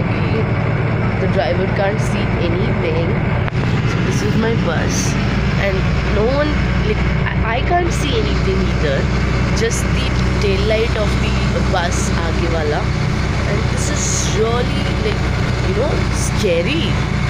the driver can't see anything. So this is my bus. And no one like I, can't see anything either. Just the tail light of the bus aage wala. And this is really like you know scary.